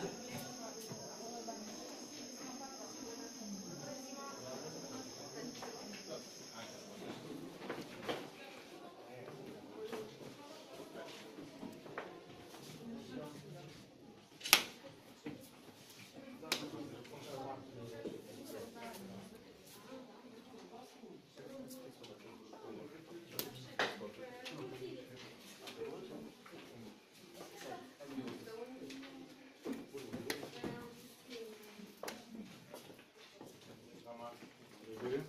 Gracias. Dziękuję.